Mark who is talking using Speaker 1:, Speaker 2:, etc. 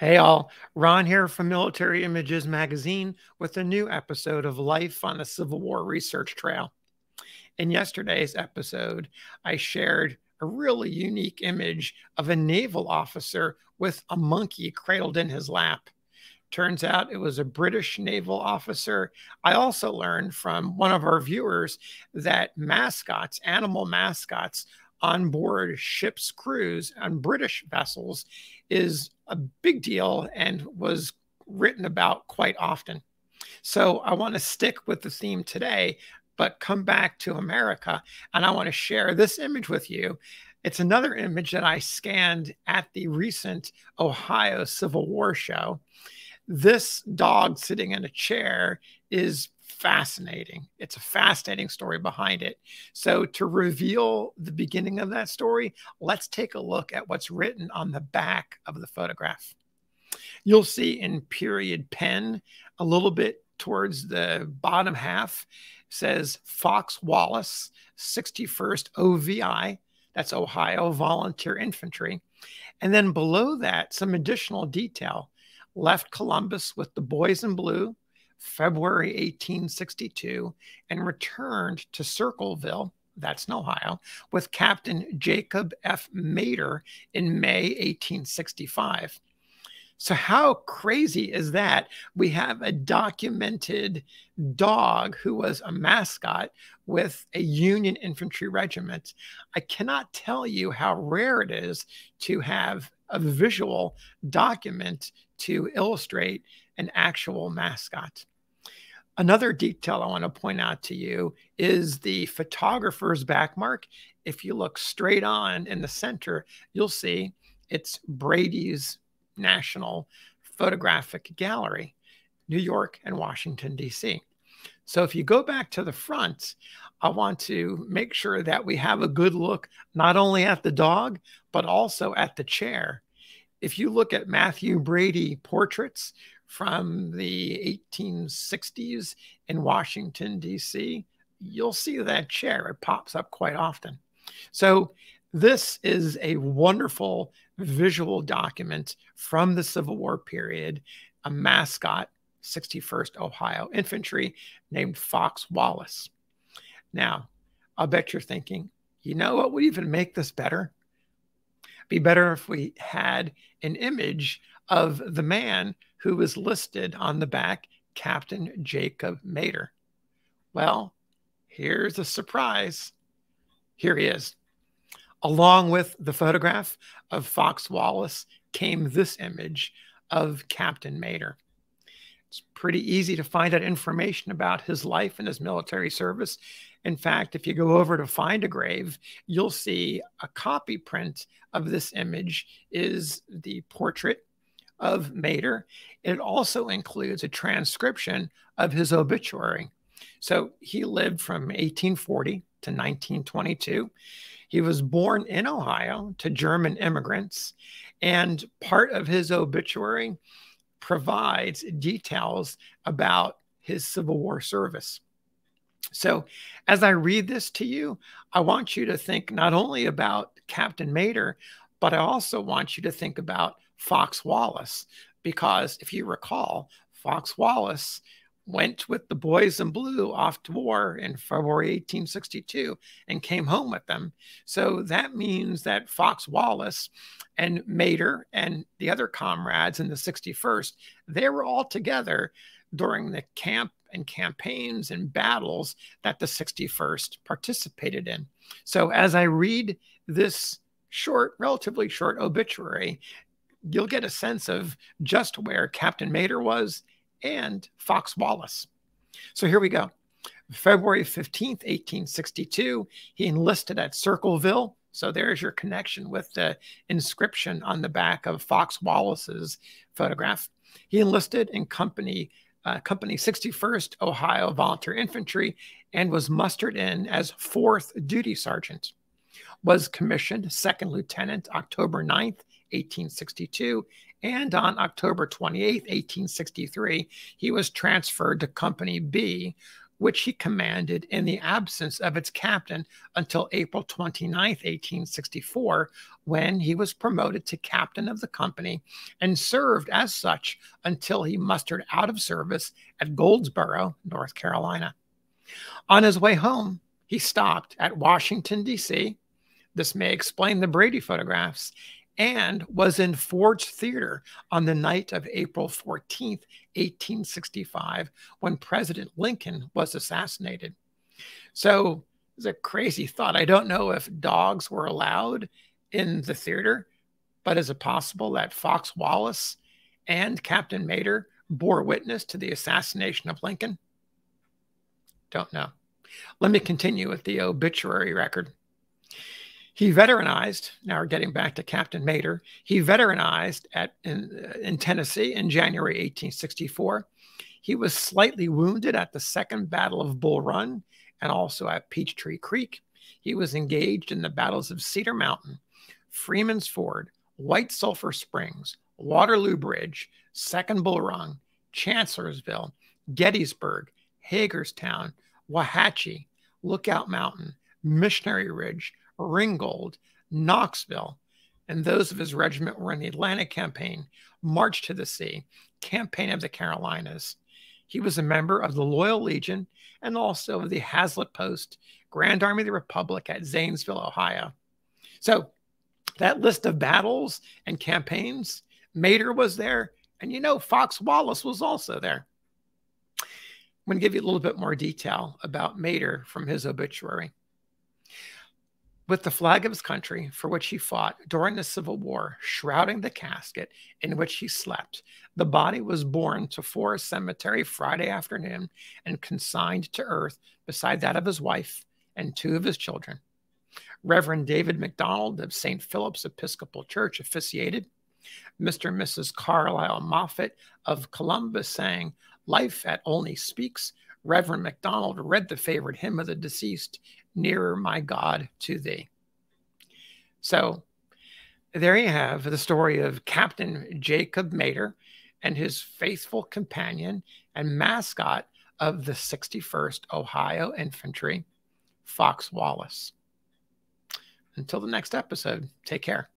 Speaker 1: Hey, all. Ron here from Military Images Magazine with a new episode of Life on the Civil War Research Trail. In yesterday's episode, I shared a really unique image of a naval officer with a monkey cradled in his lap. Turns out it was a British naval officer. I also learned from one of our viewers that mascots, animal mascots, on board ships' crews on British vessels is a big deal and was written about quite often. So I want to stick with the theme today, but come back to America. And I want to share this image with you. It's another image that I scanned at the recent Ohio Civil War show. This dog sitting in a chair is fascinating. It's a fascinating story behind it. So, to reveal the beginning of that story, let's take a look at what's written on the back of the photograph. You'll see in period pen a little bit towards the bottom half says Fox Wallace, 61st OVI. That's Ohio Volunteer Infantry. And then below that, some additional detail. Left Columbus with the boys in blue, February 1862 and returned to Circleville, that's in Ohio, with Captain Jacob F. Mader in May 1865. So, how crazy is that? We have a documented dog who was a mascot with a Union infantry regiment. I cannot tell you how rare it is to have a visual document to illustrate an actual mascot. Another detail I want to point out to you is the photographer's backmark. If you look straight on in the center, you'll see it's Brady's National Photographic Gallery, New York and Washington, D.C. So if you go back to the front, I want to make sure that we have a good look not only at the dog, but also at the chair. If you look at Mathew Brady portraits from the 1860s in Washington, D.C., you'll see that chair. It pops up quite often. So, this is a wonderful visual document from the Civil War period, a mascot, 61st Ohio Infantry, named Fox Wallace. Now, I'll bet you're thinking, you know what would even make this better? Be better if we had an image of the man who was listed on the back, Captain Jacob Mader. Well, here's a surprise. Here he is. Along with the photograph of Fox Wallace came this image of Captain Mader. It's pretty easy to find out information about his life and his military service. In fact, if you go over to Find a Grave, you'll see a copy print of this image is the portrait of Mader. It also includes a transcription of his obituary. So he lived from 1840 to 1922. He was born in Ohio to German immigrants, and part of his obituary provides details about his Civil War service. So, as I read this to you, I want you to think not only about Captain Mader, but I also want you to think about Fox Wallace, because if you recall, Fox Wallace went with the boys in blue off to war in February 1862 and came home with them. So that means that Fox Wallace and Mader and the other comrades in the 61st, they were all together during the camp and campaigns and battles that the 61st participated in. So as I read this short, relatively short obituary, you'll get a sense of just where Captain Mader was and Fox Wallace. So here we go. February 15th, 1862, he enlisted at Circleville. So there's your connection with the inscription on the back of Fox Wallace's photograph. He enlisted in company uh, company 61st Ohio Volunteer Infantry and was mustered in as 4th duty sergeant. Was commissioned second lieutenant October 9th, 1862. And on October 28, 1863, he was transferred to Company B, which he commanded in the absence of its captain until April 29, 1864, when he was promoted to captain of the company and served as such until he mustered out of service at Goldsboro, North Carolina. On his way home, he stopped at Washington, D.C. This may explain the Brady photographs and was in Ford's Theater on the night of April 14th, 1865, when President Lincoln was assassinated. So it's a crazy thought. I don't know if dogs were allowed in the theater, but is it possible that Fox Wallace and Captain Mader bore witness to the assassination of Lincoln? Don't know. Let me continue with the obituary record. He veteranized, now we're getting back to Captain Mader, he veteranized at, in, uh, in Tennessee in January 1864. He was slightly wounded at the Second Battle of Bull Run and also at Peachtree Creek. He was engaged in the battles of Cedar Mountain, Freeman's Ford, White Sulphur Springs, Waterloo Bridge, Second Bull Run, Chancellorsville, Gettysburg, Hagerstown, Wauhatchie, Lookout Mountain, Missionary Ridge, Ringgold, Knoxville, and those of his regiment were in the Atlanta Campaign, March to the Sea, Campaign of the Carolinas. He was a member of the Loyal Legion and also of the Hazlet Post, Grand Army of the Republic at Zanesville, Ohio. So that list of battles and campaigns, Mader was there, and you know, Fox Wallace was also there. I'm going to give you a little bit more detail about Mader from his obituary with the flag of his country for which he fought during the Civil War shrouding the casket in which he slept. The body was borne to Forest Cemetery Friday afternoon and consigned to earth beside that of his wife and two of his children. Reverend David McDonald of St. Philip's Episcopal Church officiated. Mr. and Mrs. Carlisle Moffat of Columbus sang, Life at Oley Speaks. Reverend McDonald read the favorite hymn of the deceased nearer my God to thee. So there you have the story of Captain Jacob Mader and his faithful companion and mascot of the 61st Ohio Infantry, Fox Wallace. Until the next episode, take care.